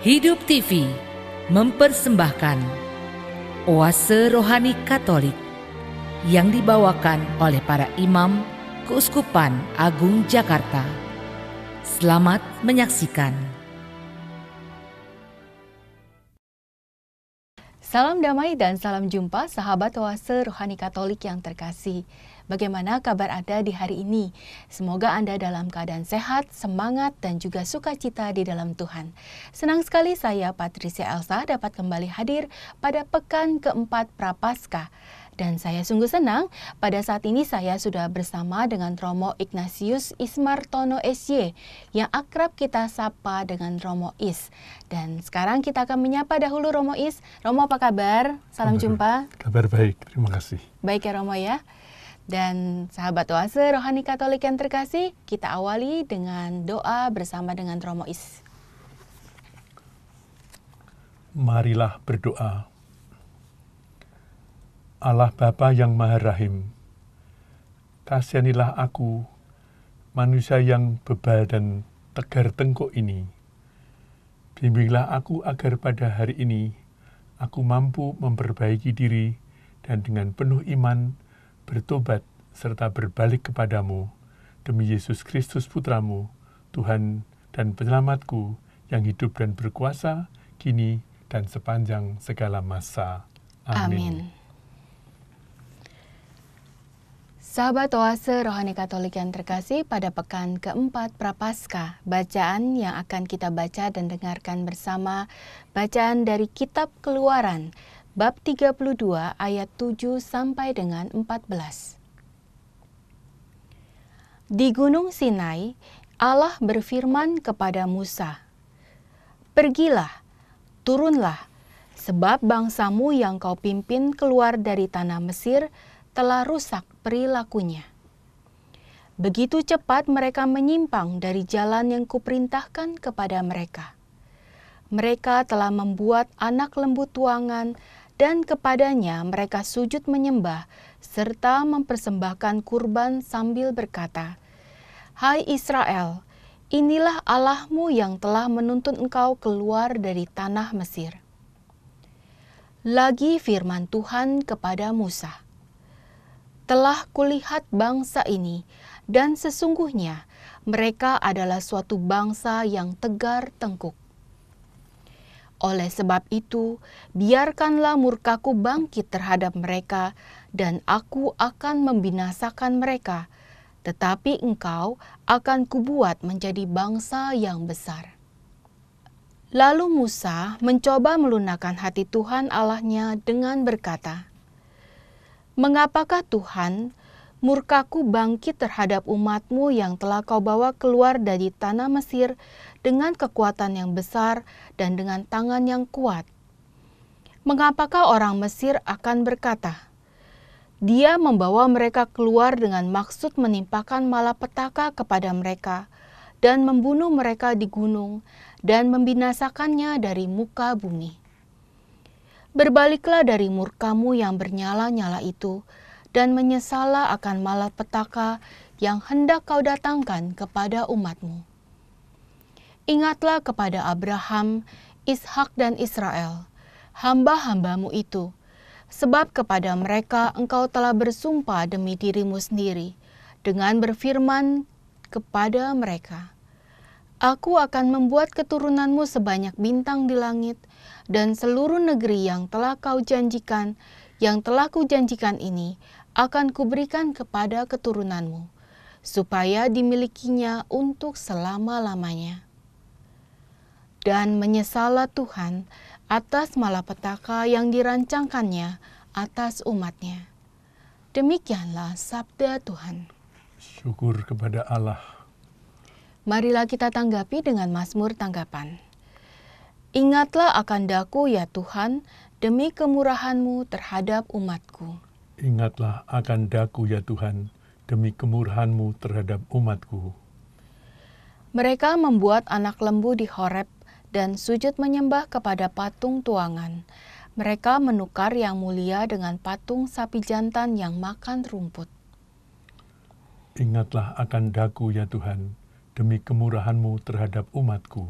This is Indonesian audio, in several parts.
Hidup TV mempersembahkan Oase Rohani Katolik yang dibawakan oleh para imam Keuskupan Agung Jakarta. Selamat menyaksikan. Salam damai dan salam jumpa sahabat Oase Rohani Katolik yang terkasih. Bagaimana kabar Anda di hari ini? Semoga Anda dalam keadaan sehat, semangat, dan juga sukacita di dalam Tuhan. Senang sekali saya, Patricia Elsa, dapat kembali hadir pada pekan keempat Prapaskah. Dan saya sungguh senang pada saat ini saya sudah bersama dengan Romo Ignatius Ismartono SY yang akrab kita sapa dengan Romo Is. Dan sekarang kita akan menyapa dahulu Romo Is. Romo apa kabar? Salam kabar, jumpa. Kabar baik, terima kasih. Baik ya Romo ya. Dan sahabat oase rohani katolik yang terkasih, kita awali dengan doa bersama dengan Romo Is. Marilah berdoa. Allah Bapa yang Maha Rahim, kasihanilah aku, manusia yang bebal dan tegar tengkuk ini. Bimbinglah aku agar pada hari ini aku mampu memperbaiki diri dan dengan penuh iman bertobat serta berbalik kepadamu demi Yesus Kristus Putramu, Tuhan dan Penyelamatku yang hidup dan berkuasa kini dan sepanjang segala masa. Amin. Amin. Sahabat Oase Rohani Katolik yang terkasih, pada pekan keempat Prapaskah, bacaan yang akan kita baca dan dengarkan bersama, bacaan dari Kitab Keluaran, bab 32 ayat 7 sampai dengan 14. Di Gunung Sinai, Allah berfirman kepada Musa, "Pergilah, turunlah, sebab bangsamu yang kau pimpin keluar dari tanah Mesir telah rusak perilakunya." Begitu cepat mereka menyimpang dari jalan yang kuperintahkan kepada mereka. Mereka telah membuat anak lembu tuangan dan kepadanya mereka sujud menyembah serta mempersembahkan kurban sambil berkata, Hai Israel, inilah Allahmu yang telah menuntun engkau keluar dari tanah Mesir. Lagi firman Tuhan kepada Musa, Telah kulihat bangsa ini, dan sesungguhnya mereka adalah suatu bangsa yang tegar tengkuk oleh sebab itu, biarkanlah murkaku bangkit terhadap mereka, dan aku akan membinasakan mereka. Tetapi engkau akan kubuat menjadi bangsa yang besar. Lalu Musa mencoba melunakkan hati Tuhan Allahnya dengan berkata, Mengapakah Tuhan murkaku bangkit terhadap umatmu yang telah kau bawa keluar dari tanah Mesir dengan kekuatan yang besar dan dengan tangan yang kuat. Mengapakah orang Mesir akan berkata, dia membawa mereka keluar dengan maksud menimpakan malapetaka kepada mereka dan membunuh mereka di gunung dan membinasakannya dari muka bumi. Berbaliklah dari murkamu yang bernyala-nyala itu, dan menyesalah akan malapetaka yang hendak kau datangkan kepada umatmu. Ingatlah kepada Abraham, Ishak dan Israel, hamba-hambamu itu, sebab kepada mereka engkau telah bersumpah demi dirimu sendiri, dengan berfirman kepada mereka, Aku akan membuat keturunanmu sebanyak bintang di langit, dan seluruh negeri yang telah kau janjikan, yang telah kujanjikan ini, akan kuberikan kepada keturunanmu, supaya dimilikinya untuk selama-lamanya. Dan menyesallah Tuhan atas malapetaka yang dirancangkannya atas umatnya. Demikianlah sabda Tuhan. Syukur kepada Allah. Marilah kita tanggapi dengan Mazmur tanggapan. Ingatlah akan daku ya Tuhan, demi kemurahanmu terhadap umatku. Ingatlah akan daku ya Tuhan, demi kemurahanmu terhadap umatku. Mereka membuat anak lembu di Horeb dan sujud menyembah kepada patung tuangan. Mereka menukar yang mulia dengan patung sapi jantan yang makan rumput. Ingatlah akan daku ya Tuhan, demi kemurahanmu terhadap umatku.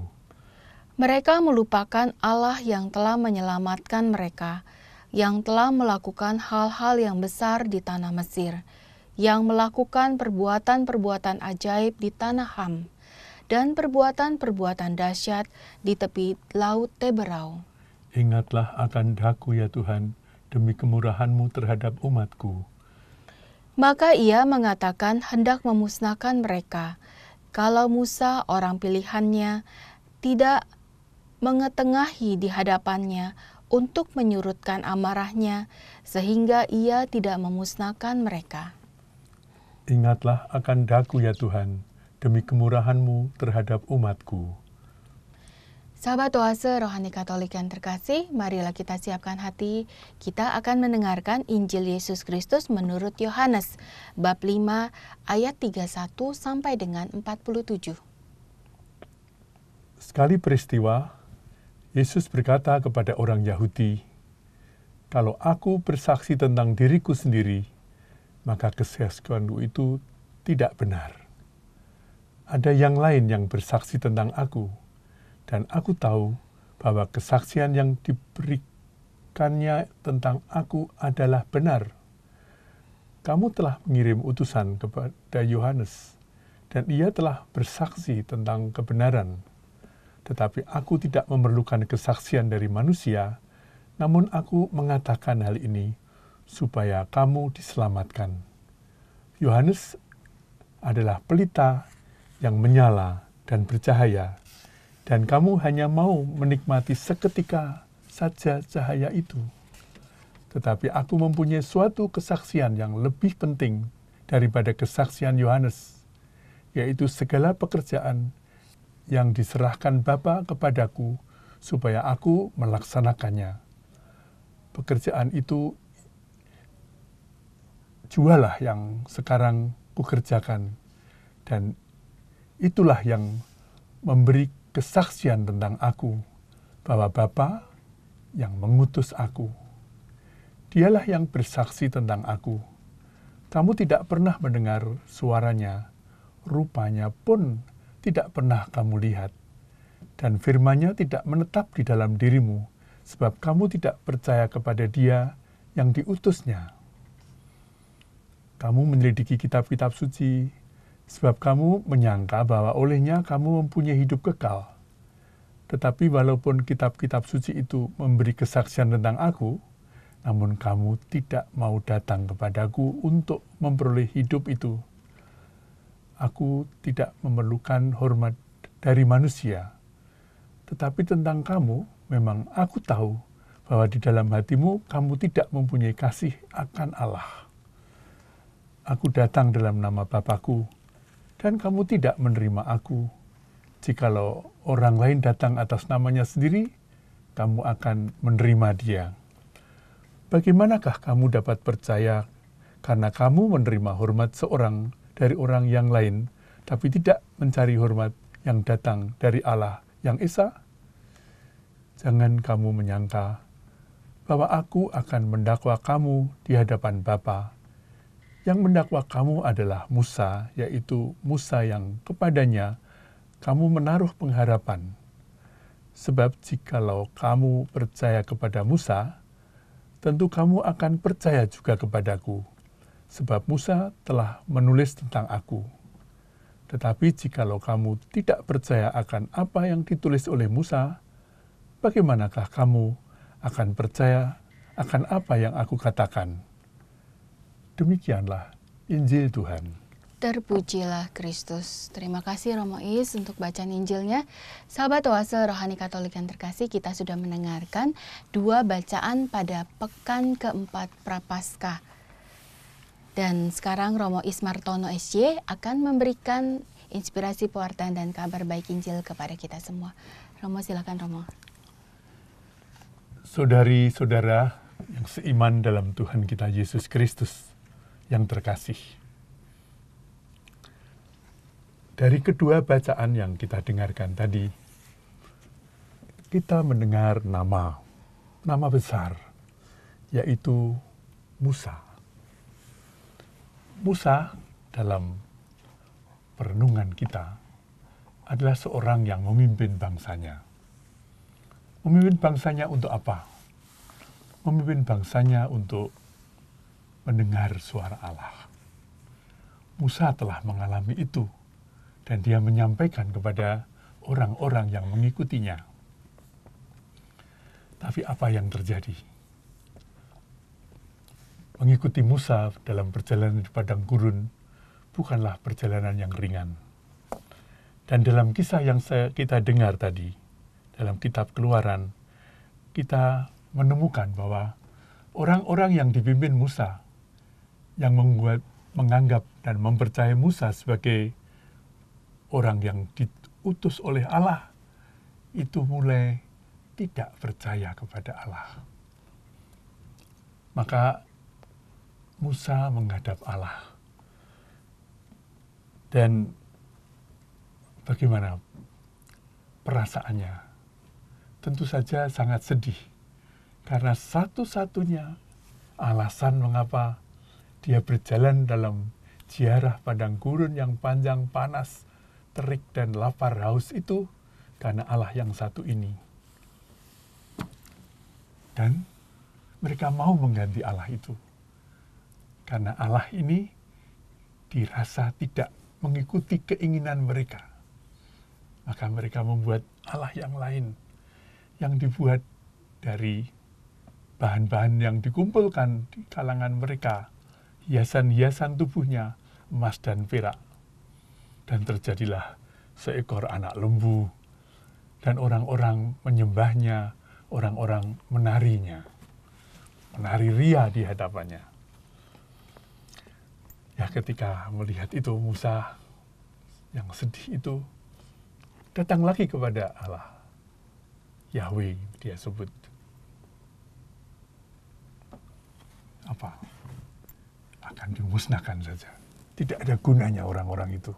Mereka melupakan Allah yang telah menyelamatkan mereka, yang telah melakukan hal-hal yang besar di tanah Mesir, yang melakukan perbuatan-perbuatan ajaib di tanah Ham, dan perbuatan-perbuatan dahsyat di tepi laut Teberau. Ingatlah akan daku ya Tuhan, demi kemurahan-Mu terhadap umatku. Maka ia mengatakan hendak memusnahkan mereka, kalau Musa orang pilihannya tidak mengetengahi di hadapannya untuk menyurutkan amarahnya, sehingga ia tidak memusnahkan mereka. Ingatlah akan daku ya Tuhan, demi kemurahan-Mu terhadap umatku. Sahabat oase rohani katolik yang terkasih, marilah kita siapkan hati. Kita akan mendengarkan Injil Yesus Kristus menurut Yohanes, bab 5 ayat 31 sampai dengan 47. Sekali peristiwa, Yesus berkata kepada orang Yahudi, "Kalau aku bersaksi tentang diriku sendiri, maka kesaksianku itu tidak benar. Ada yang lain yang bersaksi tentang aku." dan aku tahu bahwa kesaksian yang diberikannya tentang aku adalah benar. Kamu telah mengirim utusan kepada Yohanes, dan ia telah bersaksi tentang kebenaran. Tetapi aku tidak memerlukan kesaksian dari manusia, namun aku mengatakan hal ini supaya kamu diselamatkan. Yohanes adalah pelita yang menyala dan bercahaya dan kamu hanya mau menikmati seketika saja cahaya itu. Tetapi aku mempunyai suatu kesaksian yang lebih penting daripada kesaksian Yohanes, yaitu segala pekerjaan yang diserahkan Bapa kepadaku supaya aku melaksanakannya. Pekerjaan itu jualah yang sekarang kukerjakan dan itulah yang memberi kesaksian tentang aku bahwa Bapa yang mengutus aku. Dialah yang bersaksi tentang aku. Kamu tidak pernah mendengar suaranya, rupanya pun tidak pernah kamu lihat. Dan firmanya tidak menetap di dalam dirimu, sebab kamu tidak percaya kepada dia yang diutusnya. Kamu menyelidiki kitab-kitab suci, sebab kamu menyangka bahwa olehnya kamu mempunyai hidup kekal. Tetapi walaupun kitab-kitab suci itu memberi kesaksian tentang aku, namun kamu tidak mau datang kepadaku untuk memperoleh hidup itu. Aku tidak memerlukan hormat dari manusia, tetapi tentang kamu memang aku tahu bahwa di dalam hatimu kamu tidak mempunyai kasih akan Allah. Aku datang dalam nama Bapakku, dan kamu tidak menerima aku. Jikalau orang lain datang atas namanya sendiri, kamu akan menerima dia. Bagaimanakah kamu dapat percaya karena kamu menerima hormat seorang dari orang yang lain, tapi tidak mencari hormat yang datang dari Allah yang Esa? Jangan kamu menyangka bahwa aku akan mendakwa kamu di hadapan Bapa yang mendakwa kamu adalah Musa, yaitu Musa yang kepadanya kamu menaruh pengharapan. Sebab jikalau kamu percaya kepada Musa, tentu kamu akan percaya juga kepadaku, sebab Musa telah menulis tentang aku. Tetapi jikalau kamu tidak percaya akan apa yang ditulis oleh Musa, bagaimanakah kamu akan percaya akan apa yang aku katakan?' Demikianlah Injil Tuhan. Terpujilah Kristus. Terima kasih Romo Is untuk bacaan Injilnya. Sahabat oase rohani Katolik yang terkasih, kita sudah mendengarkan dua bacaan pada pekan keempat Prapaskah. Dan sekarang Romo Ismartono SJ akan memberikan inspirasi pewartaan dan kabar baik Injil kepada kita semua. Romo silakan Romo. Saudari-saudara yang seiman dalam Tuhan kita Yesus Kristus yang terkasih. Dari kedua bacaan yang kita dengarkan tadi, kita mendengar nama, nama besar, yaitu Musa. Musa dalam perenungan kita adalah seorang yang memimpin bangsanya. Memimpin bangsanya untuk apa? Memimpin bangsanya untuk mendengar suara Allah. Musa telah mengalami itu dan dia menyampaikan kepada orang-orang yang mengikutinya. Tapi apa yang terjadi? Mengikuti Musa dalam perjalanan di padang gurun bukanlah perjalanan yang ringan. Dan dalam kisah yang saya, kita dengar tadi, dalam kitab keluaran, kita menemukan bahwa orang-orang yang dipimpin Musa, yang membuat menganggap dan mempercayai Musa sebagai orang yang diutus oleh Allah itu mulai tidak percaya kepada Allah. Maka Musa menghadap Allah. Dan bagaimana perasaannya? Tentu saja sangat sedih. Karena satu-satunya alasan mengapa dia berjalan dalam ziarah padang gurun yang panjang, panas, terik, dan lapar haus itu karena Allah yang satu ini. Dan mereka mau mengganti Allah itu. Karena Allah ini dirasa tidak mengikuti keinginan mereka. Maka mereka membuat Allah yang lain yang dibuat dari bahan-bahan yang dikumpulkan di kalangan mereka hiasan-hiasan tubuhnya emas dan perak. Dan terjadilah seekor anak lembu, dan orang-orang menyembahnya, orang-orang menarinya, menari ria di hadapannya. Ya ketika melihat itu Musa yang sedih itu datang lagi kepada Allah. Yahweh dia sebut. Apa? akan dimusnahkan saja. Tidak ada gunanya orang-orang itu.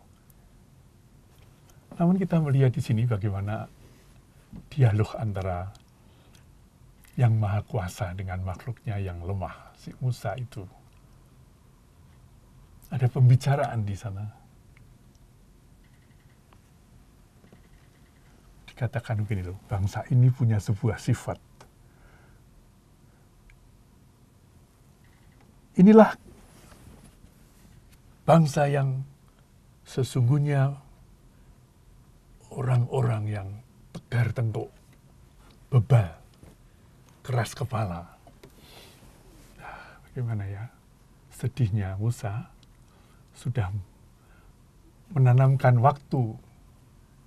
Namun kita melihat di sini bagaimana dialog antara yang maha kuasa dengan makhluknya yang lemah, si Musa itu. Ada pembicaraan di sana. Dikatakan begini loh, bangsa ini punya sebuah sifat. Inilah bangsa yang sesungguhnya orang-orang yang tegar tengkuk, bebal, keras kepala. Nah, bagaimana ya? Sedihnya Musa sudah menanamkan waktu,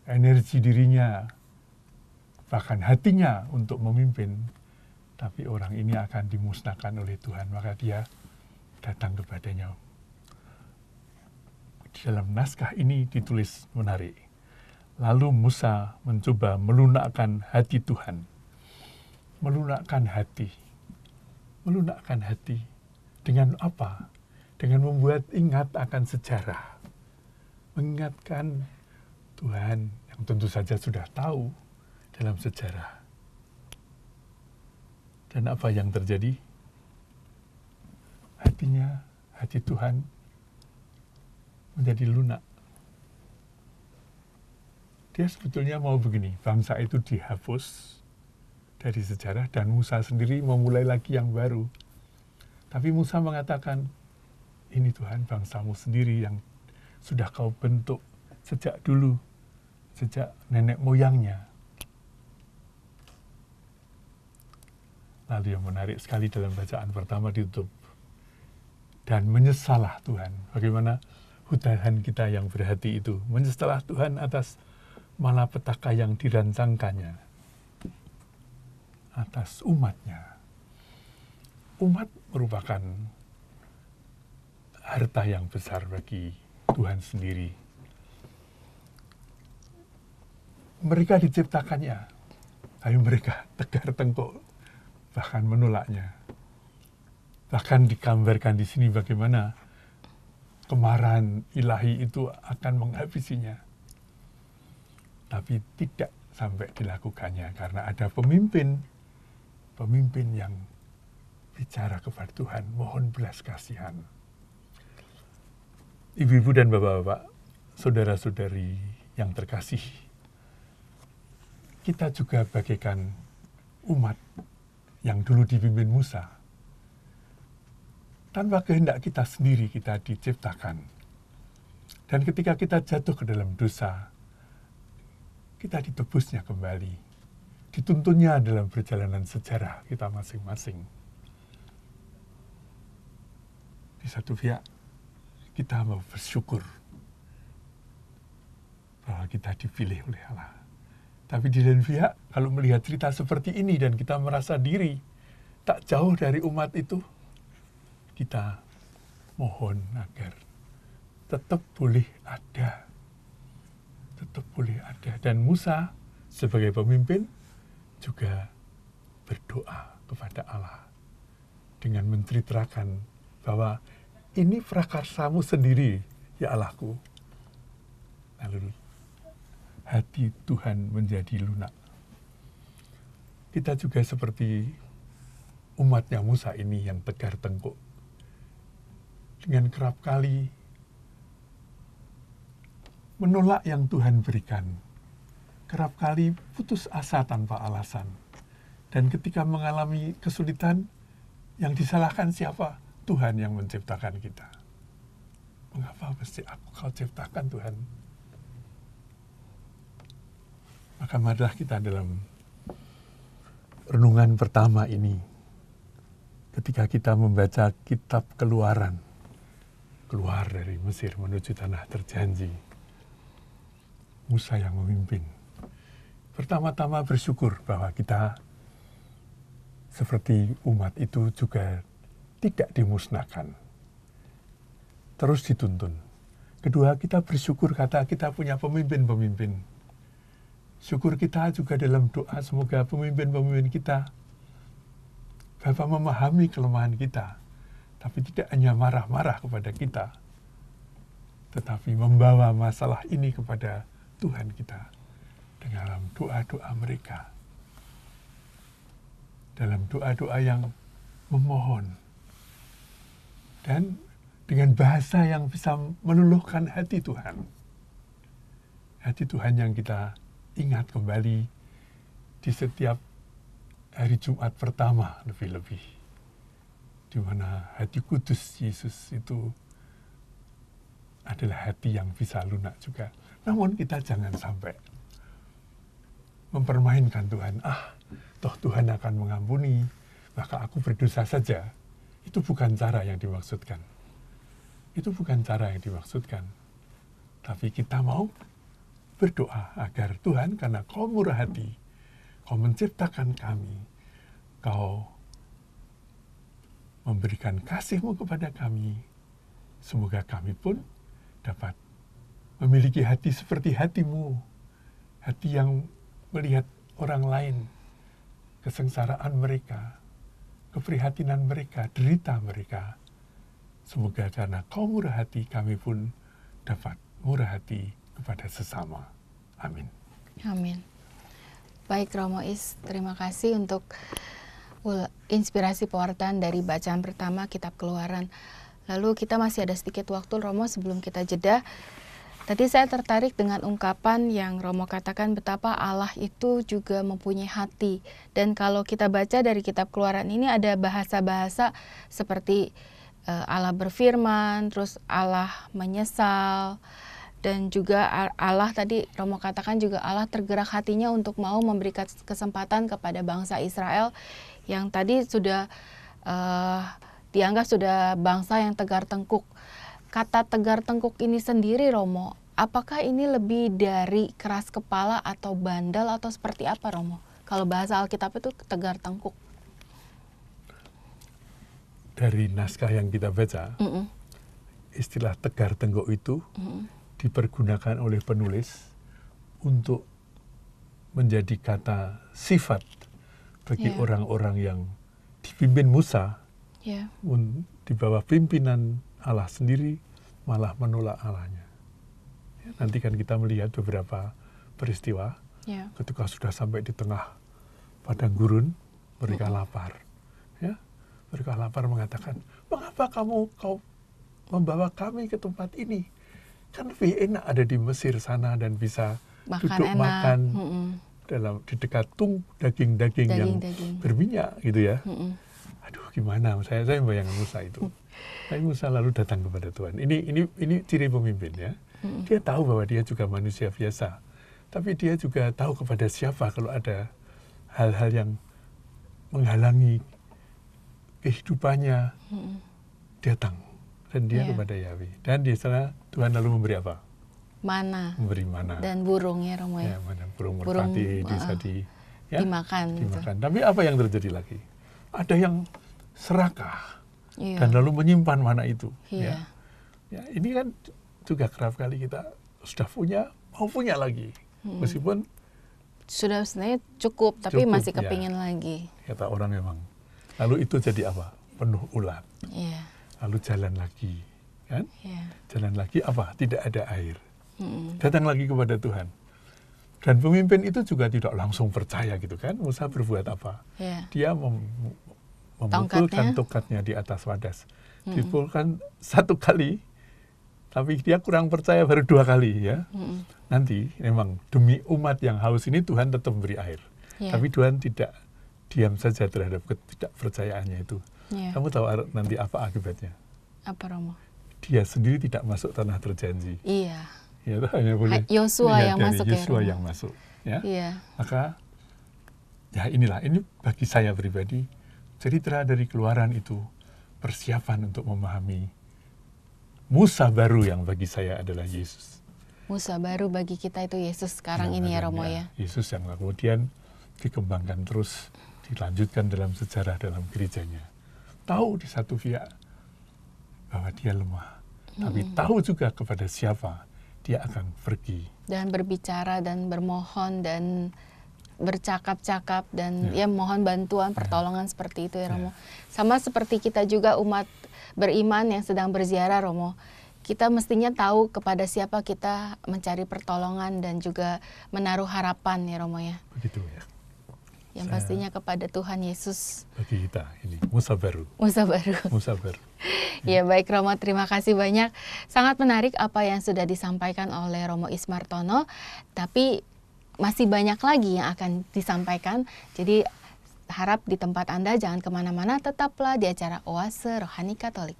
energi dirinya, bahkan hatinya untuk memimpin. Tapi orang ini akan dimusnahkan oleh Tuhan, maka dia datang kepadanya di dalam naskah ini ditulis menarik. Lalu Musa mencoba melunakkan hati Tuhan. Melunakkan hati. Melunakkan hati. Dengan apa? Dengan membuat ingat akan sejarah. Mengingatkan Tuhan yang tentu saja sudah tahu dalam sejarah. Dan apa yang terjadi? Hatinya, hati Tuhan menjadi lunak. Dia sebetulnya mau begini, bangsa itu dihapus dari sejarah dan Musa sendiri memulai lagi yang baru. Tapi Musa mengatakan, ini Tuhan bangsamu sendiri yang sudah kau bentuk sejak dulu, sejak nenek moyangnya. Lalu yang menarik sekali dalam bacaan pertama ditutup. Dan menyesalah Tuhan. Bagaimana hudahan kita yang berhati itu. Menyetelah Tuhan atas malapetaka yang dirancangkannya. Atas umatnya. Umat merupakan harta yang besar bagi Tuhan sendiri. Mereka diciptakannya, tapi mereka tegar tengkuk, bahkan menolaknya. Bahkan digambarkan di sini bagaimana kemarahan ilahi itu akan menghabisinya. Tapi tidak sampai dilakukannya karena ada pemimpin, pemimpin yang bicara kepada Tuhan, mohon belas kasihan. Ibu-ibu dan bapak-bapak, saudara-saudari yang terkasih, kita juga bagaikan umat yang dulu dipimpin Musa, tanpa kehendak kita sendiri kita diciptakan. Dan ketika kita jatuh ke dalam dosa, kita ditebusnya kembali. Dituntunnya dalam perjalanan sejarah kita masing-masing. Di satu pihak, kita mau bersyukur bahwa kita dipilih oleh Allah tapi di lain pihak, kalau melihat cerita seperti ini dan kita merasa diri tak jauh dari umat itu, kita mohon agar tetap boleh ada. Tetap boleh ada. Dan Musa sebagai pemimpin juga berdoa kepada Allah dengan menceritakan bahwa ini prakarsamu sendiri, ya Allahku. Lalu hati Tuhan menjadi lunak. Kita juga seperti umatnya Musa ini yang tegar tengkuk. Dengan kerap kali menolak yang Tuhan berikan. Kerap kali putus asa tanpa alasan. Dan ketika mengalami kesulitan, yang disalahkan siapa? Tuhan yang menciptakan kita. Mengapa mesti aku kau ciptakan Tuhan? Maka marilah kita dalam renungan pertama ini, ketika kita membaca kitab keluaran, keluar dari Mesir menuju tanah terjanji, Musa yang memimpin. Pertama-tama bersyukur bahwa kita seperti umat itu juga tidak dimusnahkan. Terus dituntun. Kedua, kita bersyukur kata kita punya pemimpin-pemimpin Syukur kita juga dalam doa semoga pemimpin-pemimpin kita Bapak memahami kelemahan kita, tapi tidak hanya marah-marah kepada kita, tetapi membawa masalah ini kepada Tuhan kita dalam doa-doa mereka. Dalam doa-doa yang memohon. Dan dengan bahasa yang bisa meluluhkan hati Tuhan. Hati Tuhan yang kita ingat kembali di setiap hari Jumat pertama lebih-lebih. Di mana hati kudus Yesus itu adalah hati yang bisa lunak juga. Namun kita jangan sampai mempermainkan Tuhan. Ah, toh Tuhan akan mengampuni, maka aku berdosa saja. Itu bukan cara yang dimaksudkan. Itu bukan cara yang dimaksudkan. Tapi kita mau berdoa agar Tuhan karena kau murah hati, kau menciptakan kami, kau memberikan kasihmu kepada kami, semoga kami pun dapat memiliki hati seperti hatimu, hati yang melihat orang lain, kesengsaraan mereka, keprihatinan mereka, derita mereka. Semoga karena kau murah hati, kami pun dapat murah hati kepada sesama. Amin. Amin. Baik Romo Is, terima kasih untuk inspirasi pewartaan dari bacaan pertama kitab keluaran. Lalu kita masih ada sedikit waktu Romo sebelum kita jeda. Tadi saya tertarik dengan ungkapan yang Romo katakan betapa Allah itu juga mempunyai hati. Dan kalau kita baca dari kitab keluaran ini ada bahasa-bahasa seperti uh, Allah berfirman, terus Allah menyesal, dan juga Allah tadi Romo katakan juga Allah tergerak hatinya untuk mau memberikan kesempatan kepada bangsa Israel yang tadi sudah uh, dianggap sudah bangsa yang tegar tengkuk. Kata tegar tengkuk ini sendiri Romo, apakah ini lebih dari keras kepala atau bandel atau seperti apa Romo? Kalau bahasa Alkitab itu tegar tengkuk. Dari naskah yang kita baca, mm -mm. istilah tegar tengkuk itu mm -mm dipergunakan oleh penulis untuk menjadi kata sifat bagi ya. orang-orang yeah. yang dipimpin Musa yeah. di bawah pimpinan Allah sendiri malah menolak Allahnya. Ya, nanti kan kita melihat beberapa peristiwa yeah. ketika sudah sampai di tengah padang gurun mereka mm lapar. Ya, mereka lapar mengatakan, mengapa kamu kau membawa kami ke tempat ini? kan lebih enak ada di Mesir sana dan bisa makan duduk enak. makan mm dalam di dekat tung daging-daging yang Daging-daging. berminyak gitu ya. Mm-mm. Aduh gimana saya saya bayangkan Musa itu. Tapi Musa lalu datang kepada Tuhan. Ini ini ini ciri pemimpin ya. Mm-mm. Dia tahu bahwa dia juga manusia biasa. Tapi dia juga tahu kepada siapa kalau ada hal-hal yang menghalangi kehidupannya Mm-mm. datang dan dia Iya. kepada Yahweh. Dan di sana Tuhan lalu memberi apa? Mana Memberi mana? dan burung ya Romo ya, ya, mana burung Burung, merpati bisa uh, di ya, dimakan. gitu. dimakan. Tapi apa yang terjadi lagi? Ada yang serakah Iya. dan lalu menyimpan mana itu. Iya. Ya. ya, ini kan juga kerap kali kita sudah punya mau punya lagi, Mm-mm. meskipun Sudah sebenarnya cukup, tapi Cukup, masih ya. kepingin lagi. kata orang memang. Lalu itu jadi apa? Penuh ulat. Iya. Lalu jalan lagi, kan? Iya. Jalan lagi apa? Tidak ada air. Mm-mm. Datang lagi kepada Tuhan. Dan pemimpin itu juga tidak langsung percaya gitu kan. Musa berbuat apa? Iya. Dia mem memukulkan Tongkatnya. tongkatnya di atas wadas. Mm-mm. Dipukulkan satu kali, tapi dia kurang percaya baru dua kali ya. Mm-mm. Nanti memang demi umat yang haus ini Tuhan tetap memberi air. Iya. Tapi Tuhan tidak diam saja terhadap ketidakpercayaannya itu. Iya. Kamu tahu nanti apa akibatnya? Apa Romo? Dia sendiri tidak masuk tanah terjanji. Iya. Ya, itu hanya boleh Yosua yang masuk ya, Yosua yang masuk. Ya. Iya. Maka ya inilah ini bagi saya pribadi cerita dari keluaran itu persiapan untuk memahami Musa baru yang bagi saya adalah Yesus. Musa baru bagi kita itu Yesus sekarang Yang ini ya Romo ya. Yesus yang kemudian dikembangkan terus dilanjutkan dalam sejarah dalam gerejanya. Tahu di satu pihak bahwa dia lemah, tapi tahu juga kepada siapa dia akan pergi. Dan berbicara dan bermohon dan bercakap-cakap dan Ya. ya, mohon bantuan pertolongan seperti itu ya Ya. Romo. Sama seperti kita juga umat beriman yang sedang berziarah Romo. Kita mestinya tahu kepada siapa kita mencari pertolongan dan juga menaruh harapan ya Romo ya. Begitu ya. Yang Saya- pastinya kepada Tuhan Yesus Bagi kita ini Musa baru, Musa baru. Musa baru. Ya baik Romo, terima kasih banyak. Sangat menarik apa yang sudah disampaikan oleh Romo Ismartono. Tapi masih banyak lagi yang akan disampaikan. Jadi harap di tempat Anda jangan ke mana-mana, tetaplah di acara Oase Rohani Katolik.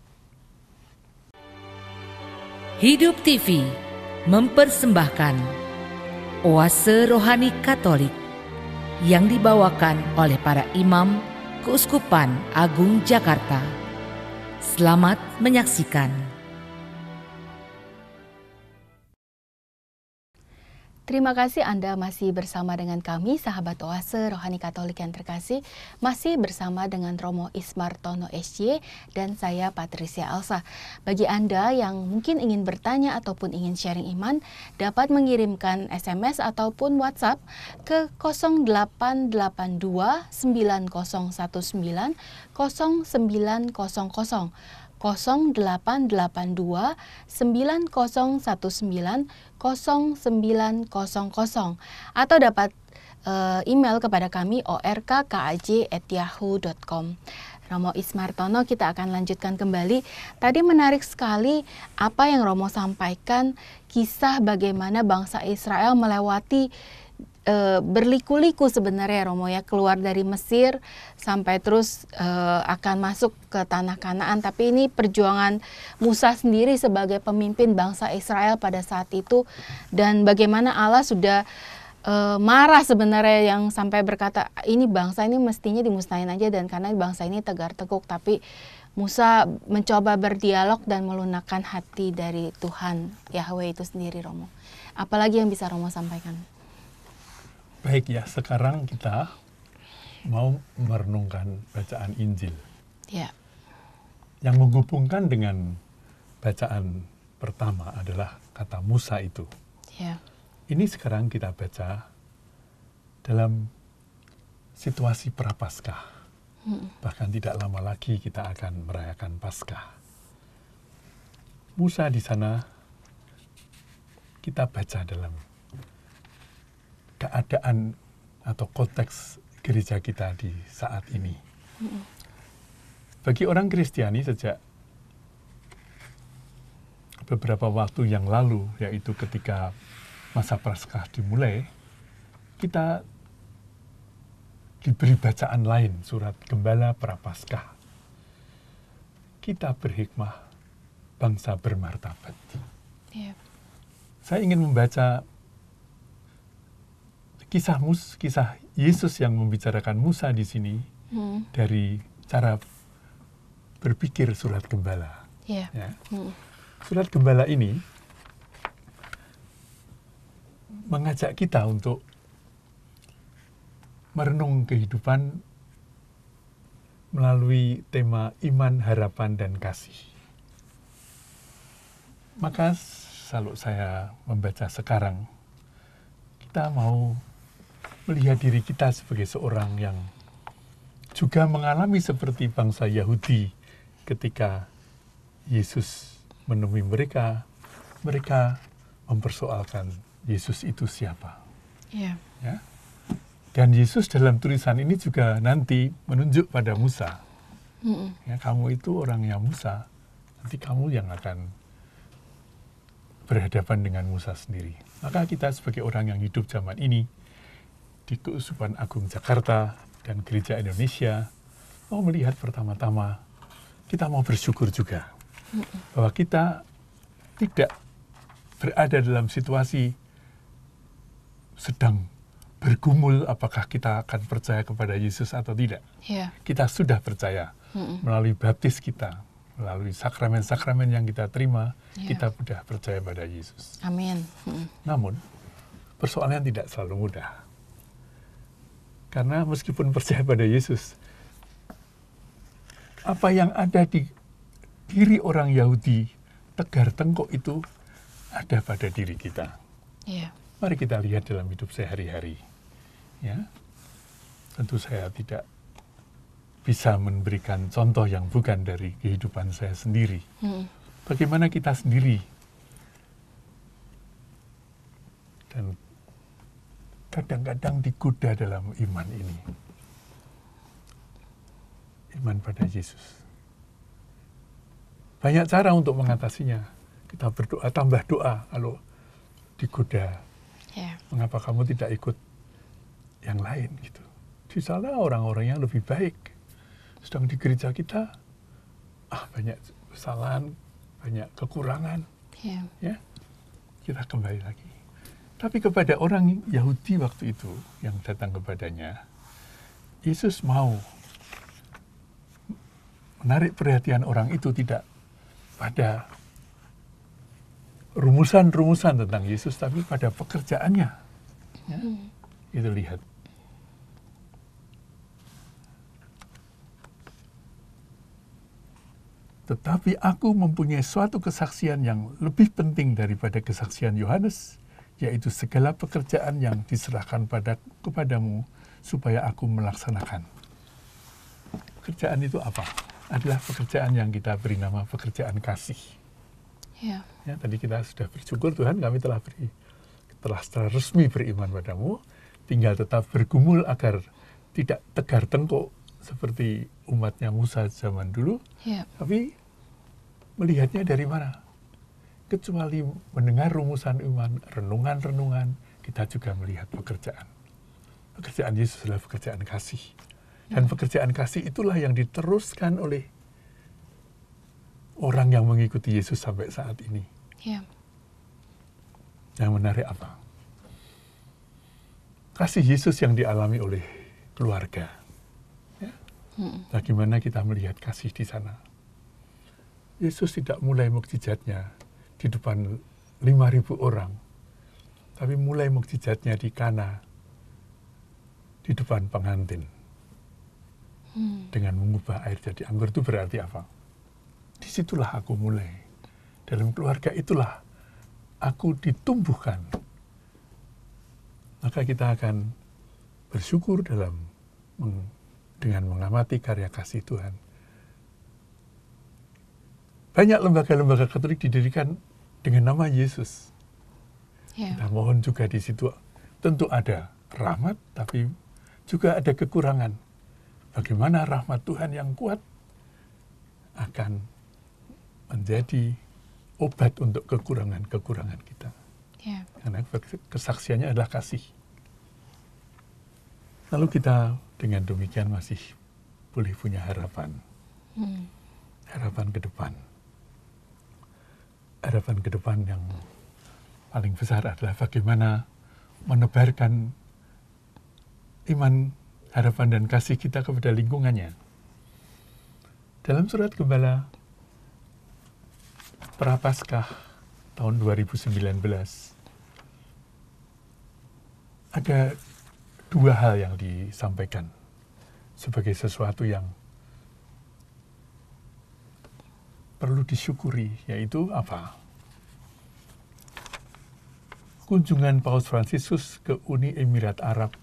Hidup TV mempersembahkan Oase Rohani Katolik yang dibawakan oleh para imam Keuskupan Agung Jakarta. Selamat menyaksikan. Terima kasih Anda masih bersama dengan kami, sahabat Oase Rohani Katolik yang terkasih, masih bersama dengan Romo Ismartono SJ dan saya Patricia Elsa. Bagi Anda yang mungkin ingin bertanya ataupun ingin sharing iman, dapat mengirimkan SMS ataupun WhatsApp ke 0882 9019 0900 0882 9019 0900 atau dapat eh, email kepada kami orkkaj@yahoo.com. Romo Ismartono kita akan lanjutkan kembali. Tadi menarik sekali apa yang Romo sampaikan kisah bagaimana bangsa Israel melewati eh, berliku-liku sebenarnya Romo ya keluar dari Mesir sampai terus eh, akan masuk ke tanah Kanaan tapi ini perjuangan Musa sendiri sebagai pemimpin bangsa Israel pada saat itu dan bagaimana Allah sudah eh, marah sebenarnya yang sampai berkata ini bangsa ini mestinya dimusnahin aja dan karena bangsa ini tegar teguk tapi Musa mencoba berdialog dan melunakkan hati dari Tuhan Yahweh itu sendiri Romo. Apalagi yang bisa Romo sampaikan? Baik ya, sekarang kita mau merenungkan bacaan Injil Ya, yang menghubungkan dengan bacaan pertama adalah kata Musa itu. ya, Ini sekarang kita baca dalam situasi prapaskah. Mm, Bahkan tidak lama lagi kita akan merayakan Paskah. Musa di sana kita baca dalam keadaan atau konteks gereja kita di saat ini. Bagi orang Kristiani sejak beberapa waktu yang lalu, yaitu ketika masa Paskah dimulai, kita diberi bacaan lain, surat Gembala Prapaskah. Kita berhikmah, bangsa bermartabat. Ya. Saya ingin membaca kisah Mus, kisah Yesus yang membicarakan Musa di sini Hmm. dari cara berpikir surat Gembala. Ya. Ya. Hmm. Surat Gembala ini mengajak kita untuk merenung kehidupan melalui tema iman, harapan, dan kasih. Maka selalu saya membaca sekarang, kita mau melihat diri kita sebagai seorang yang juga mengalami seperti bangsa Yahudi ketika Yesus menemui mereka, mereka mempersoalkan Yesus itu siapa. Ya. Ya. Dan Yesus dalam tulisan ini juga nanti menunjuk pada Musa. Ya, kamu itu orangnya Musa, nanti kamu yang akan berhadapan dengan Musa sendiri. Maka kita sebagai orang yang hidup zaman ini di Keusupan Agung Jakarta dan Gereja Indonesia mau melihat pertama-tama kita mau bersyukur juga bahwa kita tidak berada dalam situasi sedang bergumul apakah kita akan percaya kepada Yesus atau tidak. Ya. Kita sudah percaya melalui baptis kita, melalui sakramen-sakramen yang kita terima, Ya. kita sudah percaya pada Yesus. Amin. Namun, persoalan tidak selalu mudah. Karena meskipun percaya pada Yesus, apa yang ada di diri orang Yahudi, tegar tengkok itu ada pada diri kita. Ya. Mari kita lihat dalam hidup sehari-hari. Ya. Tentu saya tidak bisa memberikan contoh yang bukan dari kehidupan saya sendiri. Hmm. Bagaimana kita sendiri dan kadang-kadang digoda dalam iman ini. Iman pada Yesus. Banyak cara untuk mengatasinya. Kita berdoa, tambah doa kalau digoda Ya. mengapa kamu tidak ikut yang lain gitu. Di sana orang-orangnya lebih baik. Sedang di gereja kita, ah banyak kesalahan, banyak kekurangan, Ya. ya. Kita kembali lagi. Tapi kepada orang Yahudi waktu itu yang datang kepadanya, Yesus mau menarik perhatian orang itu tidak pada rumusan-rumusan tentang Yesus, tapi pada pekerjaannya. Ya. Itu lihat. Tetapi aku mempunyai suatu kesaksian yang lebih penting daripada kesaksian Yohanes, yaitu segala pekerjaan yang diserahkan pada kepadamu supaya aku melaksanakan. Pekerjaan itu apa? Adalah pekerjaan yang kita beri nama pekerjaan kasih. Ya. Ya, tadi kita sudah bersyukur Tuhan kami telah beri telah secara resmi beriman padamu, tinggal tetap bergumul agar tidak tegar tengkuk seperti umatnya Musa zaman dulu, Ya. tapi melihatnya dari mana? Kecuali mendengar rumusan iman, renungan-renungan, kita juga melihat pekerjaan. Pekerjaan Yesus adalah pekerjaan kasih. Dan pekerjaan kasih itulah yang diteruskan oleh orang yang mengikuti Yesus sampai saat ini. Ya. Yang menarik apa? Kasih Yesus yang dialami oleh keluarga. Ya. Hmm. Bagaimana kita melihat kasih di sana? Yesus tidak mulai mukjizatnya di depan 5.000 orang, tapi mulai mukjizatnya di Kana, di depan pengantin, Hmm. dengan mengubah air jadi anggur itu berarti apa? Di situlah aku mulai. Dalam keluarga itulah aku ditumbuhkan. Maka kita akan bersyukur dalam meng- dengan mengamati karya kasih Tuhan. Banyak lembaga-lembaga Katolik didirikan dengan nama Yesus. Ya. Kita mohon juga di situ tentu ada rahmat, tapi juga ada kekurangan. Bagaimana rahmat Tuhan yang kuat akan menjadi obat untuk kekurangan-kekurangan kita. Ya. Karena kesaksiannya adalah kasih. Lalu kita dengan demikian masih boleh punya harapan. Hmm. Harapan ke depan. Harapan ke depan yang paling besar adalah bagaimana menebarkan iman, harapan, dan kasih kita kepada lingkungannya. Dalam surat Gembala Prapaskah tahun 2019 ada dua hal yang disampaikan sebagai sesuatu yang perlu disyukuri, yaitu apa? Kunjungan Paus Fransiskus ke Uni Emirat Arab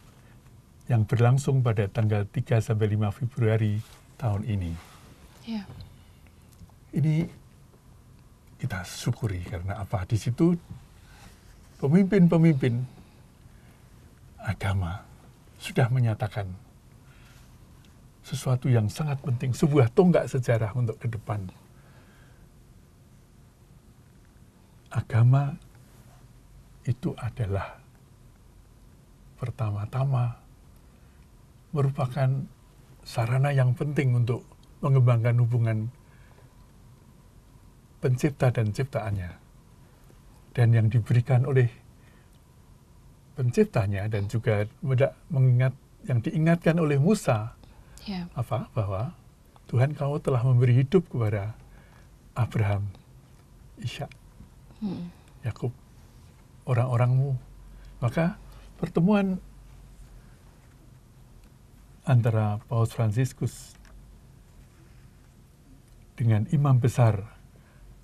yang berlangsung pada tanggal 3 sampai 5 Februari tahun ini. Ya. Ini kita syukuri karena apa? Di situ pemimpin-pemimpin agama sudah menyatakan sesuatu yang sangat penting, sebuah tonggak sejarah untuk ke depan. Agama itu adalah pertama-tama merupakan sarana yang penting untuk mengembangkan hubungan pencipta dan ciptaannya. Dan yang diberikan oleh penciptanya dan juga mengingat yang diingatkan oleh Musa Ya. apa bahwa Tuhan kau telah memberi hidup kepada Abraham, Ishak, Hmm. Yakub, orang-orangmu. Maka pertemuan antara Paus Fransiskus dengan imam besar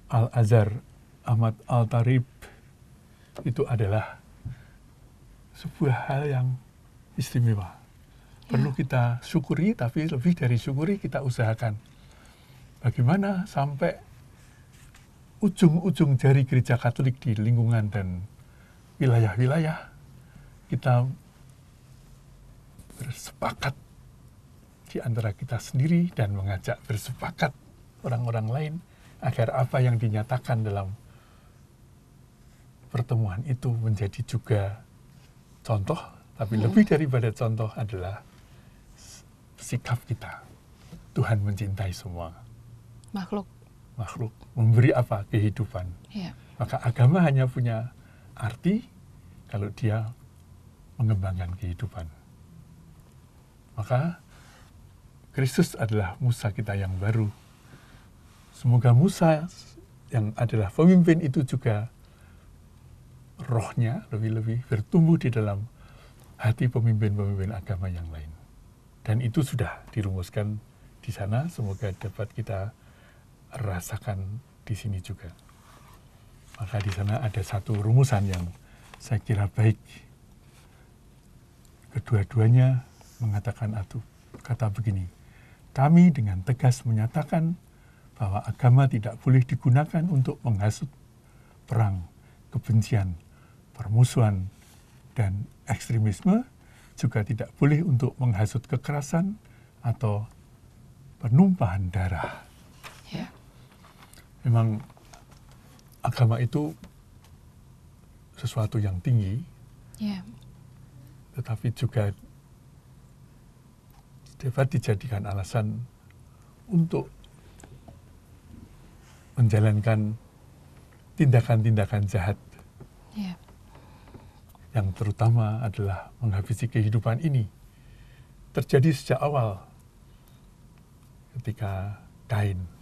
Al-Azhar Ahmad Al-Tarib itu adalah sebuah hal yang istimewa. Perlu kita syukuri, tapi lebih dari syukuri kita usahakan. Bagaimana sampai ujung-ujung jari gereja Katolik di lingkungan dan wilayah-wilayah kita bersepakat di antara kita sendiri dan mengajak bersepakat orang-orang lain agar apa yang dinyatakan dalam pertemuan itu menjadi juga contoh, tapi Hmm. lebih daripada contoh adalah sikap kita. Tuhan mencintai semua Makhluk. Makhluk, memberi apa kehidupan. Ya. Maka agama hanya punya arti kalau dia mengembangkan kehidupan. Maka Kristus adalah Musa kita yang baru. Semoga Musa yang adalah pemimpin itu juga rohnya lebih-lebih bertumbuh di dalam hati pemimpin-pemimpin agama yang lain. Dan itu sudah dirumuskan di sana, semoga dapat kita rasakan di sini juga. Maka di sana ada satu rumusan yang saya kira baik. Kedua-duanya mengatakan atu kata begini. Kami dengan tegas menyatakan bahwa agama tidak boleh digunakan untuk menghasut perang, kebencian, permusuhan, dan ekstremisme, juga tidak boleh untuk menghasut kekerasan atau penumpahan darah. Memang agama itu sesuatu yang tinggi, Ya. tetapi juga dapat dijadikan alasan untuk menjalankan tindakan-tindakan jahat Ya. yang terutama adalah menghabisi kehidupan ini. Terjadi sejak awal ketika Kain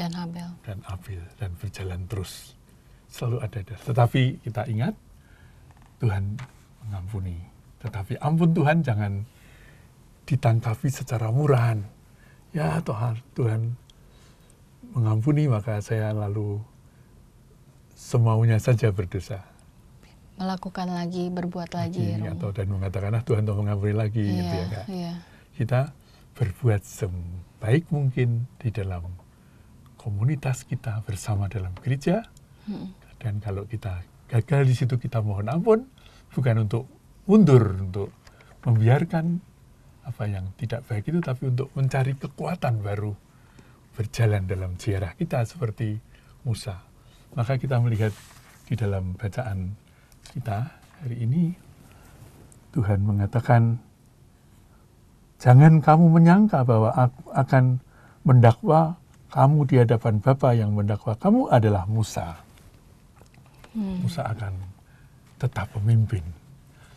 Dan Habel. dan Abel dan berjalan terus. Selalu ada. Tetapi kita ingat Tuhan mengampuni. Tetapi ampun Tuhan jangan ditangkapi secara murahan. Ya Tuhan, Tuhan mengampuni maka saya lalu semaunya saja berdosa. Melakukan lagi, berbuat lagi. Lagi, atau dan mengatakan ah Tuhan Tuhan mengampuni lagi gitu ya Iya, Kak. iya. Kita berbuat sebaik mungkin di dalam komunitas kita bersama dalam gereja. Mm-mm. dan kalau kita gagal di situ kita mohon ampun. Bukan untuk mundur untuk membiarkan apa yang tidak baik itu tapi untuk mencari kekuatan baru berjalan dalam ziarah kita seperti Musa. Maka kita melihat di dalam bacaan kita hari ini Tuhan mengatakan Jangan kamu menyangka bahwa aku akan mendakwa kamu di hadapan Bapa yang mendakwa kamu adalah Musa. Hmm. Musa akan tetap pemimpin.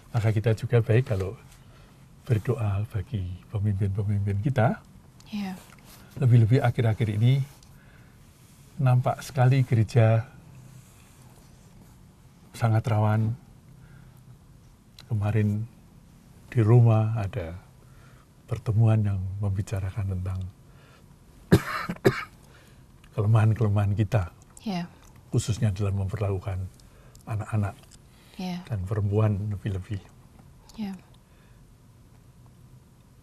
Maka kita juga baik kalau berdoa bagi pemimpin-pemimpin kita. Yeah. Lebih-lebih akhir-akhir ini nampak sekali gereja sangat rawan. Kemarin di rumah ada pertemuan yang membicarakan tentang kelemahan-kelemahan kita, yeah. khususnya dalam memperlakukan anak-anak yeah. dan perempuan lebih-lebih. Yeah.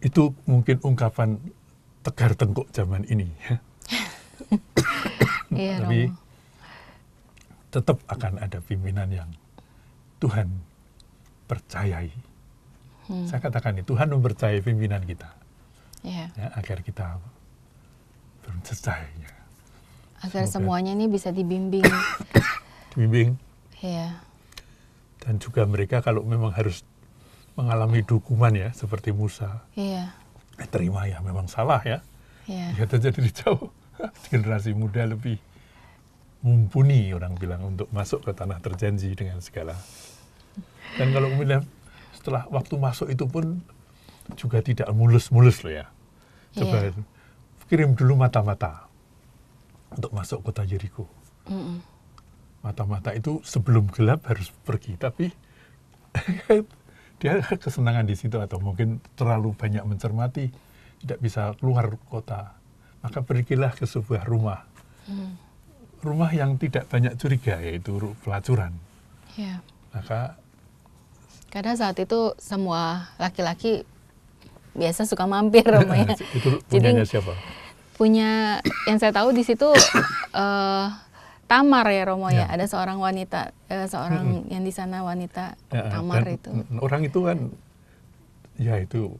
Itu mungkin ungkapan tegar tengkuk zaman ini. yeah, Tapi Romo. tetap akan ada pimpinan yang Tuhan percayai. Hmm. Saya katakan ini Tuhan mempercayai pimpinan kita, yeah. ya, agar kita belum selesai. Ya. Agar Semoga semuanya ini bisa dibimbing. dibimbing. Iya. Dan juga mereka kalau memang harus mengalami dukungan ya, seperti Musa. Iya. Eh, terima ya, memang salah ya. Iya. Aja dari jauh. Generasi muda lebih mumpuni orang bilang untuk masuk ke tanah terjanji dengan segala. Dan kalau kemudian setelah waktu masuk itu pun juga tidak mulus-mulus loh ya. Coba yeah kirim dulu mata-mata untuk masuk kota Jericho. Mata-mata itu sebelum gelap harus pergi, tapi dia kesenangan di situ atau mungkin terlalu banyak mencermati, tidak bisa keluar kota. Maka pergilah ke sebuah rumah. Mm. Rumah yang tidak banyak curiga, yaitu pelacuran. Yeah. Maka karena saat itu semua laki-laki biasa suka mampir rumahnya. itu Jadi siapa? punya yang saya tahu di situ uh, Tamar ya Romo ya, ya. ada seorang wanita, uh, seorang hmm. yang di sana wanita ya, Tamar itu. Orang itu kan, ya itu,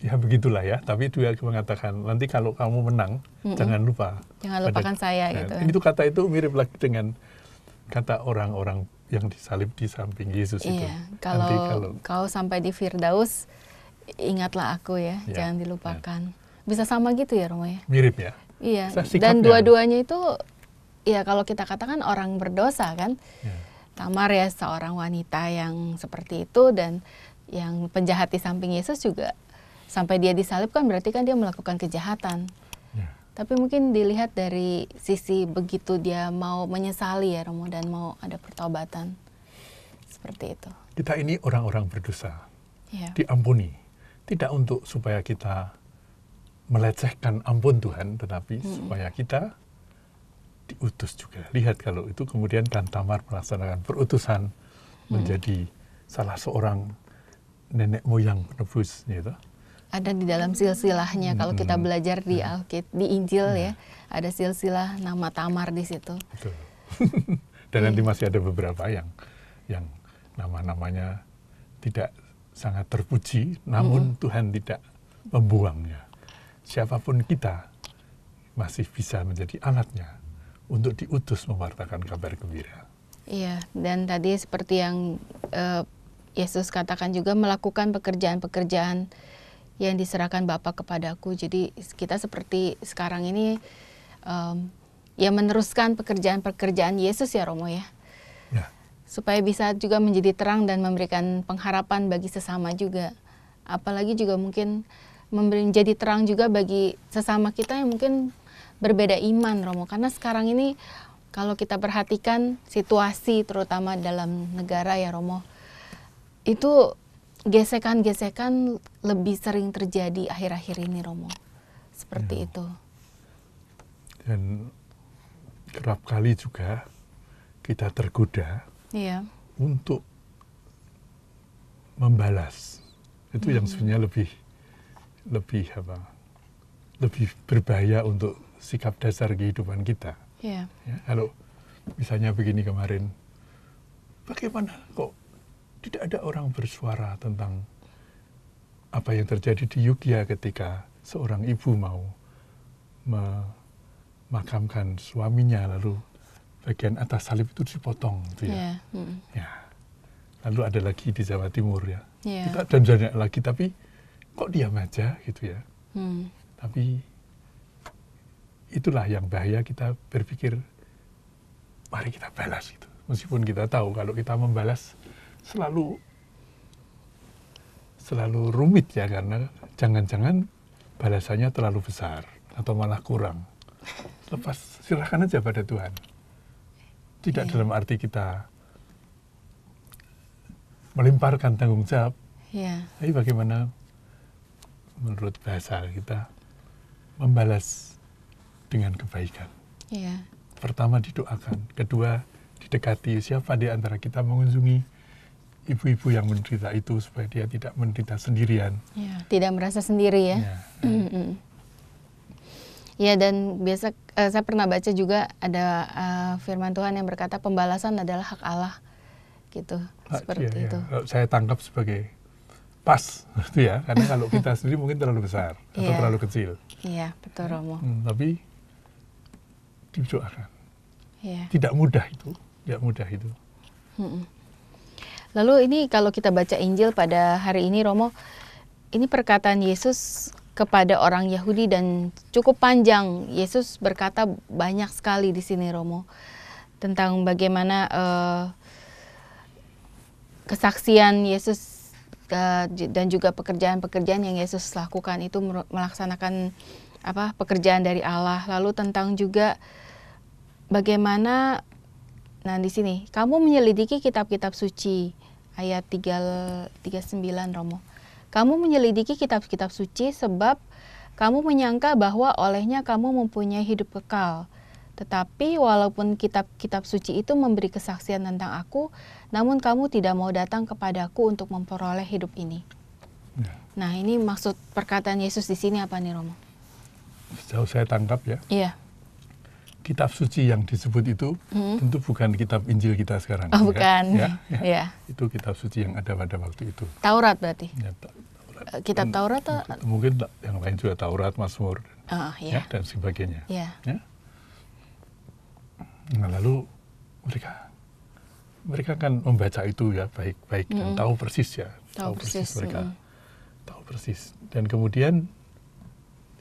ya begitulah ya. Tapi dia mengatakan nanti kalau kamu menang, mm -mm. jangan lupa. Jangan lupakan pada, saya ya, gitu. Itu kata itu mirip lagi dengan kata orang-orang yang disalib di samping Yesus iya, itu. Kalau, nanti kalau kau sampai di Firdaus, ingatlah aku ya, ya jangan dilupakan. Ya bisa sama gitu ya Romo ya? Mirip ya. Iya. Dan dua-duanya itu ya kalau kita katakan orang berdosa kan. Ya. Tamar ya seorang wanita yang seperti itu dan yang penjahat di samping Yesus juga sampai dia disalib kan berarti kan dia melakukan kejahatan. Ya. Tapi mungkin dilihat dari sisi begitu dia mau menyesali ya Romo dan mau ada pertobatan. Seperti itu. Kita ini orang-orang berdosa. Ya. Diampuni. Tidak untuk supaya kita melecehkan ampun Tuhan, tetapi hmm. supaya kita diutus juga. Lihat kalau itu kemudian kan Tamar melaksanakan perutusan hmm. menjadi salah seorang nenek moyang penebus, gitu. Ada di dalam silsilahnya hmm. kalau kita belajar di hmm. Alkit, di Injil hmm. ya, ada silsilah nama Tamar di situ. Betul. Dan nanti iya. masih ada beberapa yang yang nama-namanya tidak sangat terpuji, namun hmm. Tuhan tidak membuangnya siapa pun kita masih bisa menjadi alatnya untuk diutus mewartakan kabar gembira. Iya, dan tadi seperti yang uh, Yesus katakan juga melakukan pekerjaan-pekerjaan yang diserahkan Bapa kepadaku. Jadi kita seperti sekarang ini um, ya meneruskan pekerjaan-pekerjaan Yesus ya Romo ya. Ya. Supaya bisa juga menjadi terang dan memberikan pengharapan bagi sesama juga. Apalagi juga mungkin menjadi terang juga bagi sesama kita yang mungkin berbeda iman Romo karena sekarang ini kalau kita perhatikan situasi terutama dalam negara ya Romo itu gesekan-gesekan lebih sering terjadi akhir-akhir ini Romo seperti ya. itu dan kerap kali juga kita tergoda ya. untuk membalas itu hmm. yang sebenarnya lebih lebih apa lebih berbahaya untuk sikap dasar kehidupan kita. Yeah. Ya, kalau misalnya begini kemarin, bagaimana kok tidak ada orang bersuara tentang apa yang terjadi di Yogyakarta ketika seorang ibu mau memakamkan suaminya lalu bagian atas salib itu dipotong gitu ya. Yeah. Mm. ya. Lalu ada lagi di Jawa Timur ya. Yeah. Kita dan banyak lagi tapi kok diam aja gitu ya. Hmm. Tapi itulah yang bahaya kita berpikir mari kita balas gitu. Meskipun kita tahu kalau kita membalas selalu selalu rumit ya karena jangan-jangan balasannya terlalu besar atau malah kurang. Lepas silahkan aja pada Tuhan. Tidak Iya. dalam arti kita melemparkan tanggung jawab, Ya. tapi bagaimana menurut bahasa kita membalas dengan kebaikan. Ya. Pertama didoakan, kedua didekati siapa di antara kita mengunjungi ibu-ibu yang menderita itu supaya dia tidak menderita sendirian. Ya. Tidak merasa sendiri ya. Ya. Mm-mm. Ya dan biasa eh, saya pernah baca juga ada eh, firman Tuhan yang berkata pembalasan adalah hak Allah gitu Ah, seperti iya, iya. itu. Kalau Saya tangkap sebagai pas, gitu ya. Karena kalau kita sendiri mungkin terlalu besar atau Iya. terlalu kecil. Iya betul Romo. Hmm, tapi didoakan. Iya. Tidak mudah itu, tidak mudah itu. Lalu ini kalau kita baca Injil pada hari ini Romo, ini perkataan Yesus kepada orang Yahudi dan cukup panjang. Yesus berkata banyak sekali di sini Romo tentang bagaimana eh, kesaksian Yesus j- dan juga pekerjaan-pekerjaan yang Yesus lakukan itu melaksanakan apa pekerjaan dari Allah. Lalu tentang juga bagaimana Nah, di sini kamu menyelidiki kitab-kitab suci ayat 3 39 Romo. Kamu menyelidiki kitab-kitab suci sebab kamu menyangka bahwa olehnya kamu mempunyai hidup kekal. Tetapi walaupun kitab-kitab suci itu memberi kesaksian tentang aku, namun kamu tidak mau datang kepadaku untuk memperoleh hidup ini. Ya. Nah, ini maksud perkataan Yesus di sini apa nih Romo? Sejauh saya tangkap ya, Iya. Kitab suci yang disebut itu Hmm. tentu bukan kitab Injil kita sekarang. Oh, ya. bukan. Ya, ya. Iya. Itu kitab suci yang ada pada waktu itu. Taurat berarti. Ya, Ta- Taurat. Eh, Kitab Dan Taurat atau Mungkin yang lain juga Taurat, Mazmur, Ah, ya, iya. dan sebagainya. Iya. Ya. Nah, lalu mereka mereka kan membaca itu ya baik-baik dan Mm-mm. tahu persis ya, Tahu persis, mereka mm-mm. tahu persis. Dan kemudian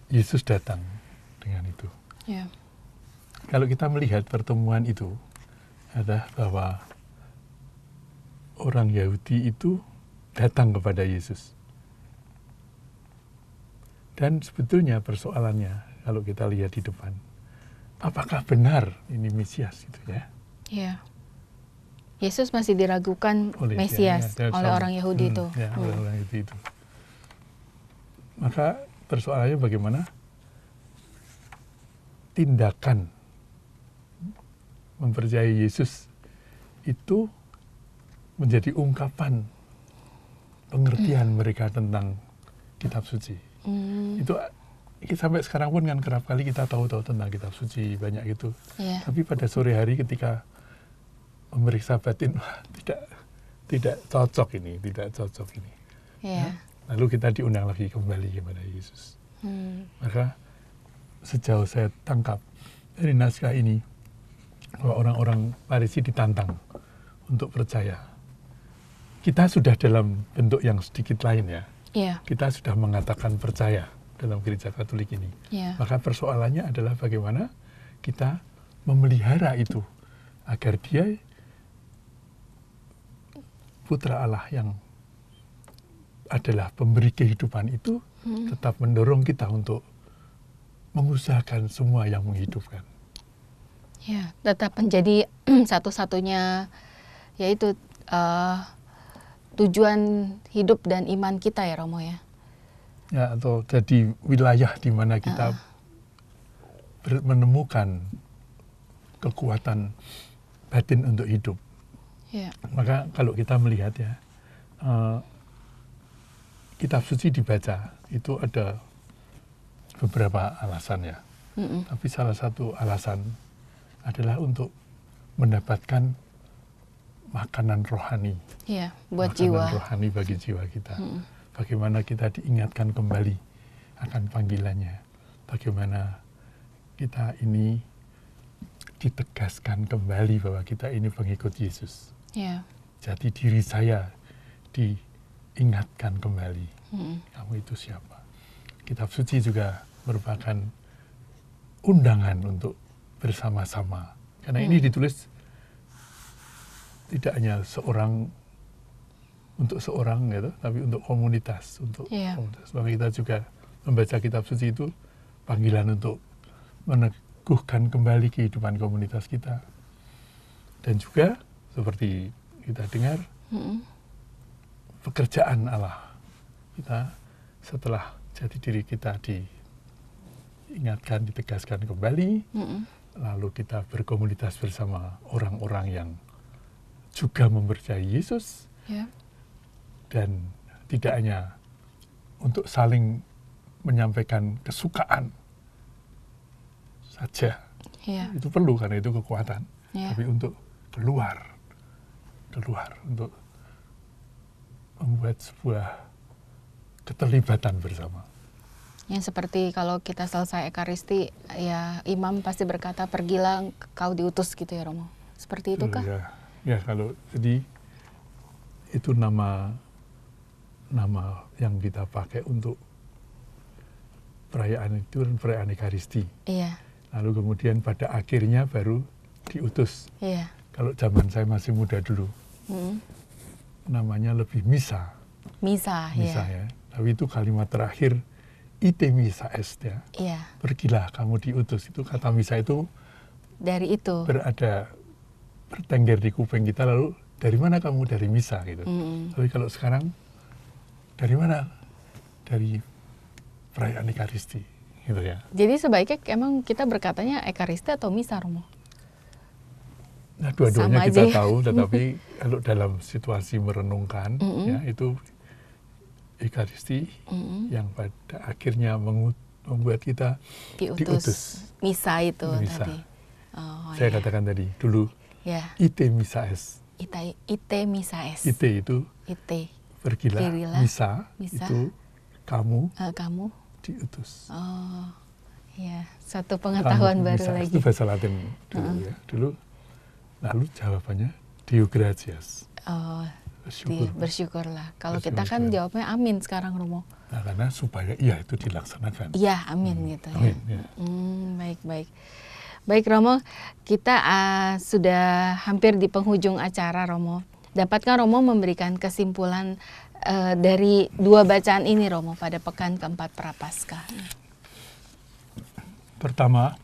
Yesus datang dengan itu. Iya. Kalau kita melihat pertemuan itu adalah bahwa orang Yahudi itu datang kepada Yesus. Dan sebetulnya persoalannya kalau kita lihat di depan, apakah benar ini Mesias gitu ya? Iya. Yesus masih diragukan Oleh Mesias ya, ya, oleh sama. orang Yahudi Hmm, itu. Ya, Hmm. oleh orang Yahudi itu. Maka persoalannya bagaimana tindakan mempercayai Yesus itu menjadi ungkapan pengertian mereka tentang kitab suci. Hmm, Itu sampai sekarang pun kan kerap kali kita tahu-tahu tentang kitab suci banyak gitu. Iya. Tapi pada sore hari ketika memeriksa batin, wah, tidak tidak cocok ini, tidak cocok ini. Iya. Lalu kita diundang lagi kembali kepada Yesus. Hmm, Maka sejauh saya tangkap dari naskah ini, bahwa orang-orang Farisi ditantang untuk percaya. Kita sudah dalam bentuk yang sedikit lain ya. Iya. Kita sudah mengatakan percaya dalam gereja Katolik ini. Iya. Maka persoalannya adalah bagaimana kita memelihara itu agar dia putra Allah yang adalah pemberi kehidupan itu Hmm. tetap mendorong kita untuk mengusahakan semua yang menghidupkan. Ya, tetap menjadi satu-satunya yaitu eh, tujuan hidup dan iman kita ya Romo ya. Ya, atau jadi wilayah di mana kita ber- menemukan kekuatan batin untuk hidup. Ya. Maka kalau kita melihat ya, eh, kitab suci dibaca itu ada beberapa alasan ya. Mm-mm. Tapi salah satu alasan adalah untuk mendapatkan makanan rohani, Ya, buat makanan jiwa. rohani bagi jiwa kita. Mm-mm. Bagaimana kita diingatkan kembali akan panggilannya. Bagaimana kita ini ditegaskan kembali bahwa kita ini pengikut Yesus. Ya. Jadi diri saya diingatkan kembali. Hmm. Kamu itu siapa? Kitab suci juga merupakan undangan untuk bersama-sama. Karena ini Hmm. ditulis tidak hanya seorang untuk seorang gitu, tapi untuk komunitas, untuk Iya. komunitas. Maka kita juga membaca kitab suci itu panggilan untuk meneguhkan kembali kehidupan komunitas kita. Dan juga seperti kita dengar Hmm. pekerjaan Allah. Kita setelah jati diri kita diingatkan, ditegaskan kembali, Hmm. Lalu kita berkomunitas bersama orang-orang yang juga mempercayai Yesus Ya. dan tidak hanya untuk saling menyampaikan kesukaan saja. Ya. Itu perlu karena itu kekuatan. Ya. Tapi untuk keluar, keluar untuk membuat sebuah keterlibatan bersama. Yang seperti kalau kita selesai ekaristi, ya imam pasti berkata pergilah kau diutus gitu ya Romo. Seperti itu kah? Ya, ya kalau jadi itu nama nama yang kita pakai untuk perayaan itu kan perayaan Ekaristi. Iya, Lalu kemudian pada akhirnya baru diutus. iya. Kalau zaman saya masih muda dulu, Hmm. namanya lebih misa, Misa, misa ya. ya. Tapi itu kalimat terakhir ite misa est ya. Iya, Pergilah kamu diutus. Itu kata misa itu dari itu. berada bertengger di kuping kita lalu dari mana kamu dari misa gitu. Mm. Tapi kalau sekarang dari mana? Dari perayaan Ekaristi gitu ya. Jadi sebaiknya emang kita berkatanya ekaristi atau misa Romo? Nah, dua-duanya kita aja tahu, tetapi kalau dalam situasi merenungkan, Mm-mm. ya itu Ekaristi Mm-mm. yang pada akhirnya membuat kita Diutus. diutus. Misa itu Misa. tadi. Oh, Saya ya. katakan tadi dulu Ya, ite misa es. ite, ite misa es. Ite itu Ite. pergilah, Pergilah, misa, misa. itu kamu Eh, kamu? diutus. Oh, ya. Satu Kamu pengetahuan baru misa lagi. Itu bahasa Latin dulu ya. Dulu lalu jawabannya Deo gratias. Oh, Bersyukur. di- bersyukurlah. Kalau kita kan Bersyukur. jawabnya amin sekarang Romo. Nah, karena supaya iya itu dilaksanakan. Iya, amin gitu ya. Amin, ya. Hmm, baik baik. Baik Romo, kita ah, sudah hampir di penghujung acara Romo. Dapatkah Romo memberikan kesimpulan eh, dari dua bacaan ini Romo pada pekan keempat Prapaskah? Pertama,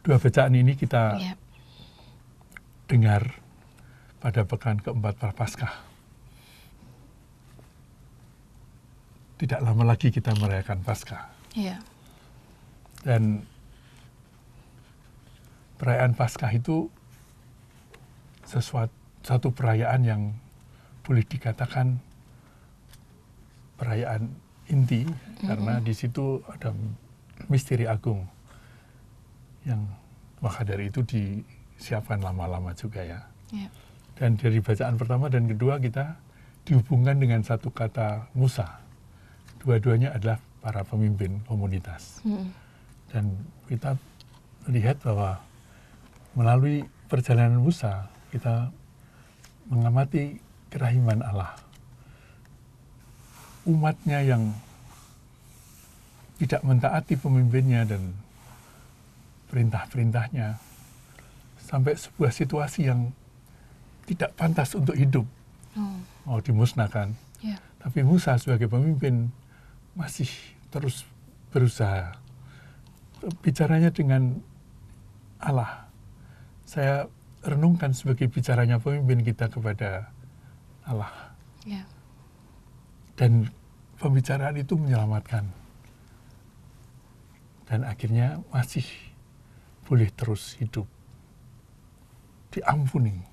dua bacaan ini kita Ya, dengar pada pekan keempat Prapaskah. Tidak lama lagi kita merayakan Paskah. ya, Dan perayaan Paskah itu sesuatu satu perayaan yang boleh dikatakan perayaan inti karena di situ ada misteri agung yang maka dari itu disiapkan lama-lama juga ya. ya, Dan dari bacaan pertama dan kedua kita dihubungkan dengan satu kata Musa. Dua-duanya adalah para pemimpin komunitas. Mm, Dan kita melihat bahwa melalui perjalanan Musa kita mengamati kerahiman Allah. Umatnya yang tidak mentaati pemimpinnya dan perintah-perintahnya sampai sebuah situasi yang tidak pantas untuk hidup oh, mau dimusnahkan. ya, Tapi Musa sebagai pemimpin masih terus berusaha. Bicaranya dengan Allah. Saya renungkan sebagai bicaranya pemimpin kita kepada Allah. ya, Dan pembicaraan itu menyelamatkan. Dan akhirnya masih boleh terus hidup. Diampuni.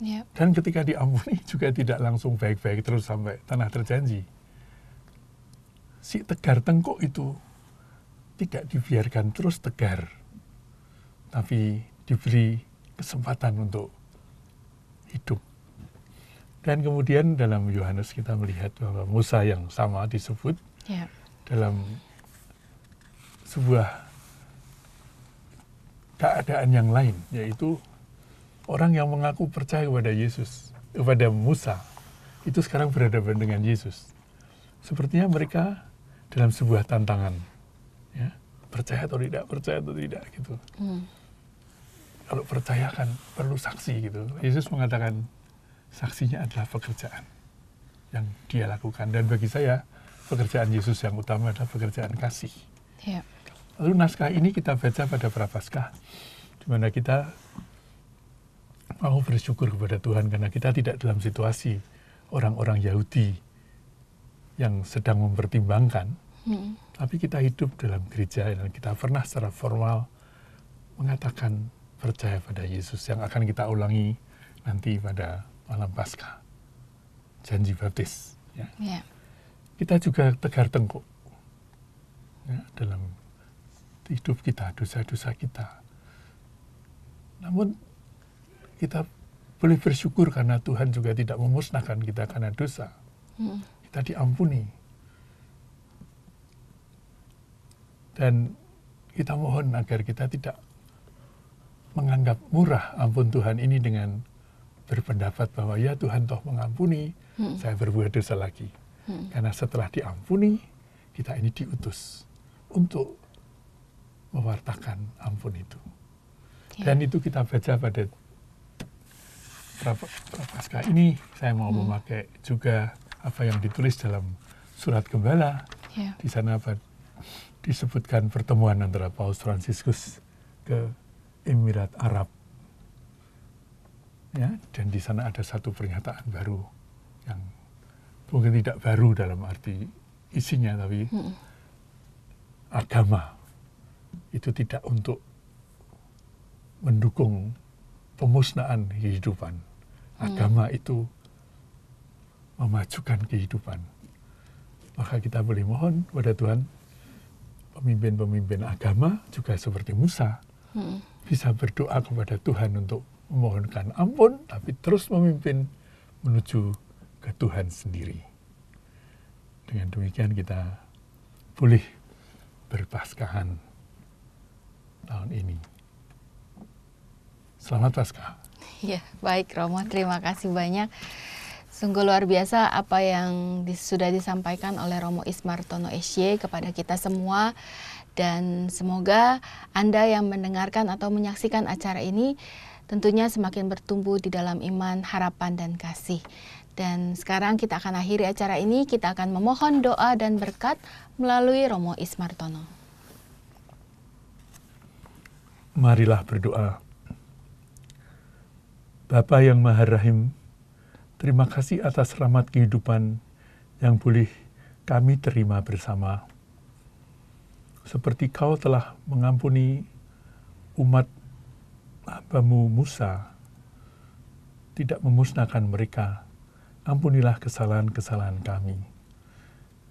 Ya, Dan ketika diampuni juga tidak langsung baik-baik terus sampai tanah terjanji. Si tegar tengkuk itu tidak dibiarkan terus tegar, tapi diberi kesempatan untuk hidup. Dan kemudian dalam Yohanes kita melihat bahwa Musa yang sama disebut ya, dalam sebuah keadaan yang lain, yaitu orang yang mengaku percaya kepada Yesus, kepada Musa, itu sekarang berhadapan dengan Yesus. sepertinya mereka dalam sebuah tantangan, ya percaya atau tidak, percaya atau tidak gitu. Hmm. Kalau percaya kan perlu saksi gitu. Yesus mengatakan saksinya adalah pekerjaan yang dia lakukan dan bagi saya pekerjaan Yesus yang utama adalah pekerjaan kasih. Yeah. Lalu naskah ini kita baca pada Prapaskah, di mana kita mau bersyukur kepada Tuhan karena kita tidak dalam situasi orang-orang Yahudi yang sedang mempertimbangkan, hmm. tapi kita hidup dalam gereja dan kita pernah secara formal mengatakan percaya pada Yesus yang akan kita ulangi nanti pada malam Paskah, janji baptis. Ya. Yeah. Kita juga tegar tengkuk ya, dalam hidup kita, dosa-dosa kita. Namun kita boleh bersyukur karena Tuhan juga tidak memusnahkan kita karena dosa. Hmm kita diampuni. Dan kita mohon agar kita tidak menganggap murah ampun Tuhan ini dengan berpendapat bahwa ya Tuhan toh mengampuni, hmm. saya berbuat dosa lagi. Hmm. Karena setelah diampuni, kita ini diutus untuk mewartakan ampun itu. Ya. Dan itu kita baca pada Prapaskah ini, saya mau hmm. memakai juga apa yang ditulis dalam surat gembala. Yeah. Di sana apa disebutkan pertemuan antara Paus Fransiskus ke Emirat Arab. Ya, dan di sana ada satu pernyataan baru yang mungkin tidak baru dalam arti isinya tapi hmm. agama itu tidak untuk mendukung pemusnahan kehidupan. Agama hmm. itu memajukan kehidupan. Maka kita boleh mohon kepada Tuhan, pemimpin-pemimpin agama juga seperti Musa, hmm. bisa berdoa kepada Tuhan untuk memohonkan ampun, tapi terus memimpin menuju ke Tuhan sendiri. Dengan demikian kita boleh berpaskahan tahun ini. Selamat Paskah. Ya, baik Romo, terima kasih banyak. Sungguh luar biasa apa yang sudah disampaikan oleh Romo Ismartono SY kepada kita semua dan semoga Anda yang mendengarkan atau menyaksikan acara ini tentunya semakin bertumbuh di dalam iman, harapan dan kasih. Dan sekarang kita akan akhiri acara ini, kita akan memohon doa dan berkat melalui Romo Ismartono. Marilah berdoa. Bapa yang Maha Rahim, Terima kasih atas rahmat kehidupan yang boleh kami terima bersama. Seperti kau telah mengampuni umat hambamu Musa, tidak memusnahkan mereka, ampunilah kesalahan-kesalahan kami.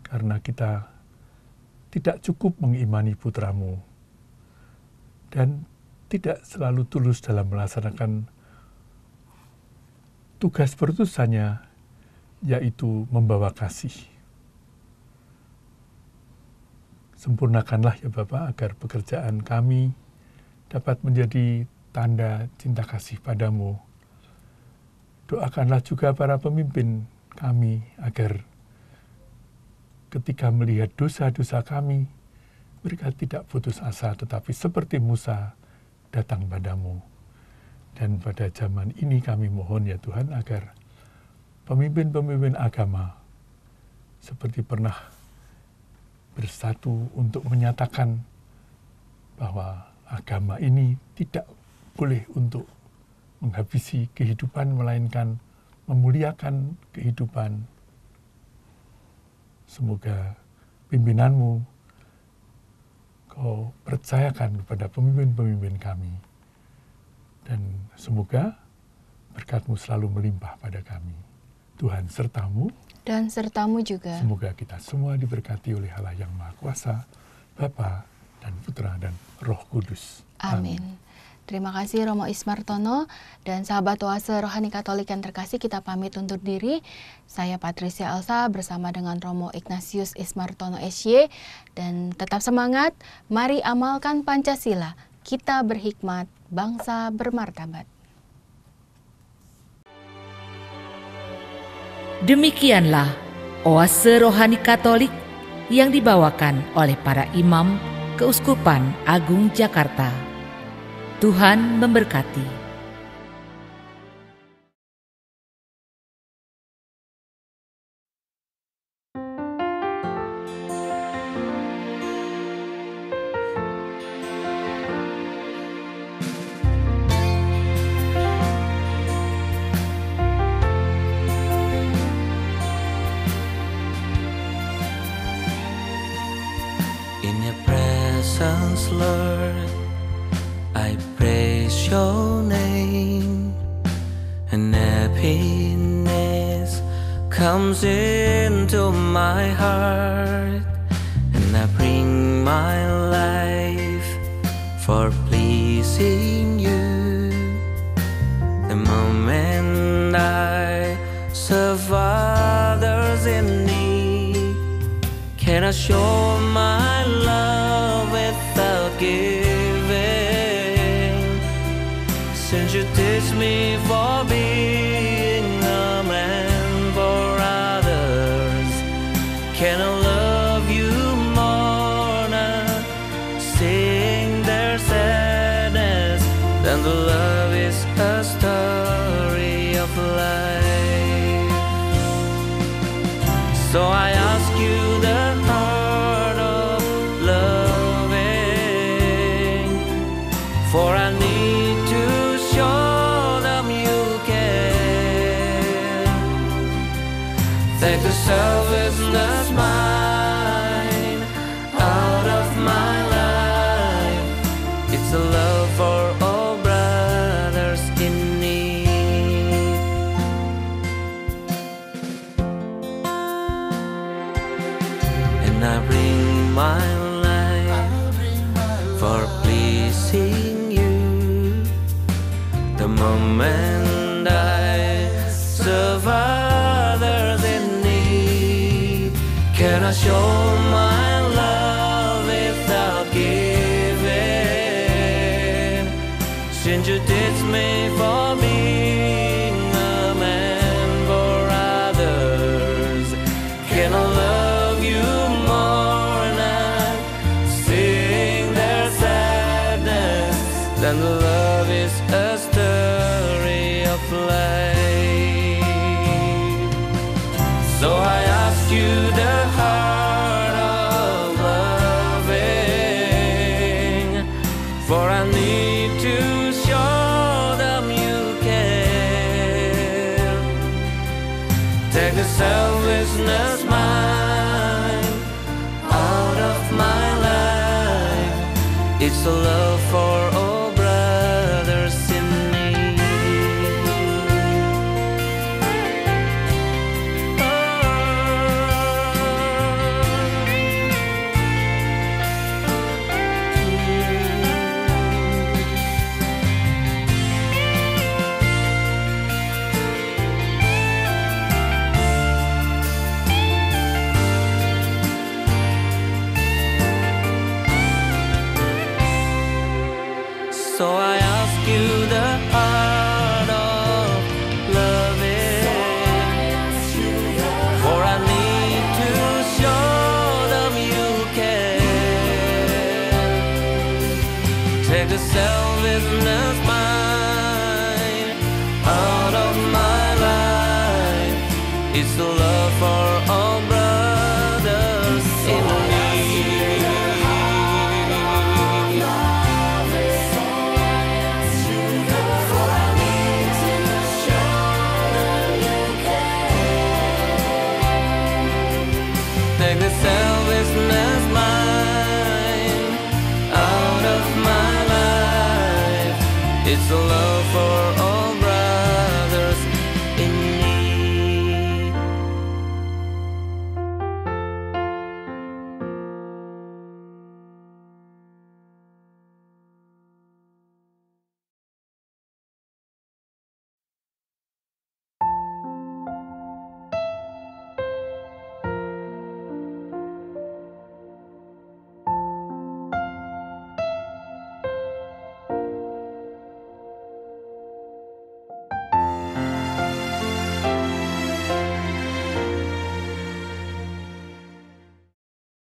Karena kita tidak cukup mengimani putramu dan tidak selalu tulus dalam melaksanakan tugas berutusannya yaitu membawa kasih. Sempurnakanlah ya Bapak agar pekerjaan kami dapat menjadi tanda cinta kasih padamu. Doakanlah juga para pemimpin kami agar ketika melihat dosa-dosa kami, mereka tidak putus asa tetapi seperti Musa datang padamu dan pada zaman ini kami mohon ya Tuhan agar pemimpin-pemimpin agama seperti pernah bersatu untuk menyatakan bahwa agama ini tidak boleh untuk menghabisi kehidupan melainkan memuliakan kehidupan. Semoga pimpinanmu kau percayakan kepada pemimpin-pemimpin kami dan semoga berkatmu selalu melimpah pada kami. Tuhan sertamu. Dan sertamu juga. Semoga kita semua diberkati oleh Allah yang Maha Kuasa, Bapa dan Putra dan Roh Kudus. Amin. Amin. Terima kasih Romo Ismartono dan sahabat oase rohani katolik yang terkasih kita pamit undur diri. Saya Patricia Elsa bersama dengan Romo Ignatius Ismartono SY dan tetap semangat, mari amalkan Pancasila. Kita berhikmat, bangsa bermartabat. Demikianlah oase rohani Katolik yang dibawakan oleh para imam Keuskupan Agung Jakarta. Tuhan memberkati.